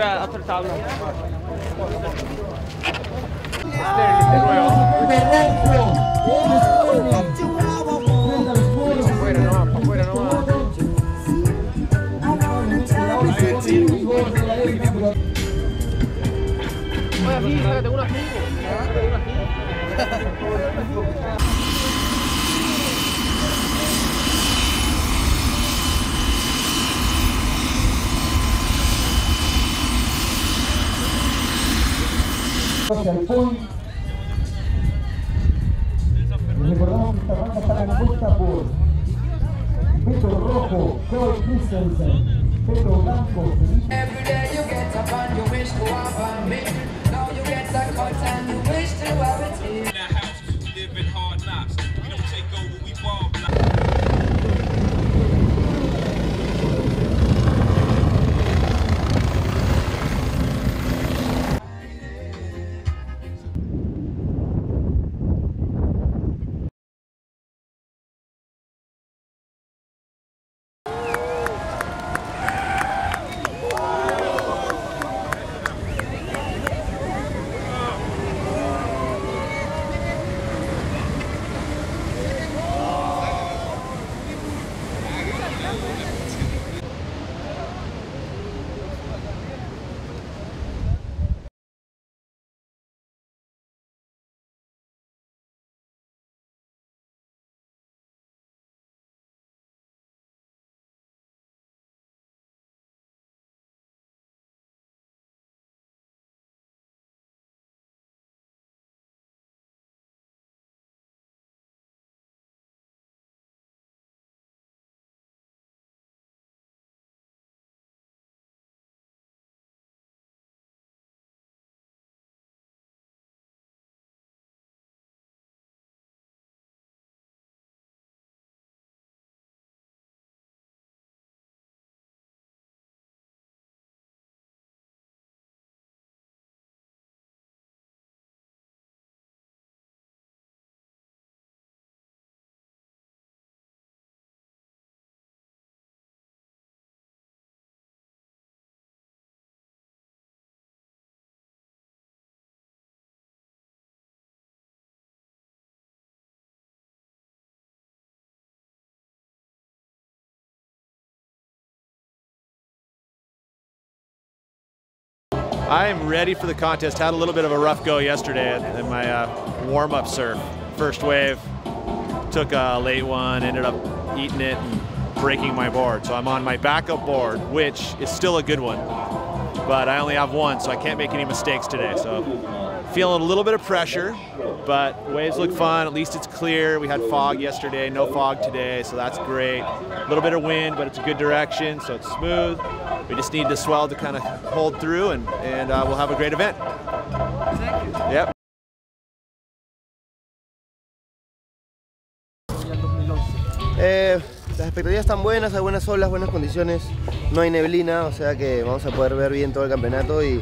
otra, otra tabla. va, aquí, tengo una hacia el PUN. wish recordamos que esta banda está compuesta por Beto Rojo, you Christensen, Beto Blanco, Felipe. Yeah. I am ready for the contest. Had a little bit of a rough go yesterday in my uh, warm-up surf. First wave, took a late one, ended up eating it and breaking my board. So I'm on my backup board, which is still a good one. But I only have one, so I can't make any mistakes today. So feeling a little bit of pressure, but waves look fun. At least it's clear. We had fog yesterday, no fog today, so that's great. A little bit of wind, but it's a good direction, so it's smooth. We just need the swell to kind of hold through, and, and uh, we'll have a great event. Yep. Eh, las expectativas están buenas, hay buenas olas, buenas condiciones, no hay neblina, o sea que vamos a poder ver bien todo el campeonato y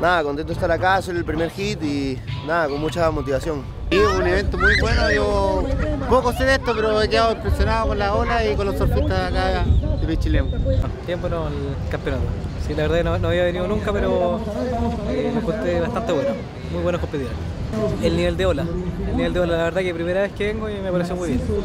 nada, contento de estar acá, soy el primer hit y nada, con mucha motivación. Y un evento muy bueno, yo poco sé de esto, pero he quedado impresionado con la ola y con los surfistas acá de Chilen. Tiempo no, el campeonato. Sí, la verdad no, había venido nunca, pero me eh, costó bastante bueno, muy buenos competidores. El nivel de ola, el nivel de ola, la verdad que primera vez que vengo y me pareció muy bien.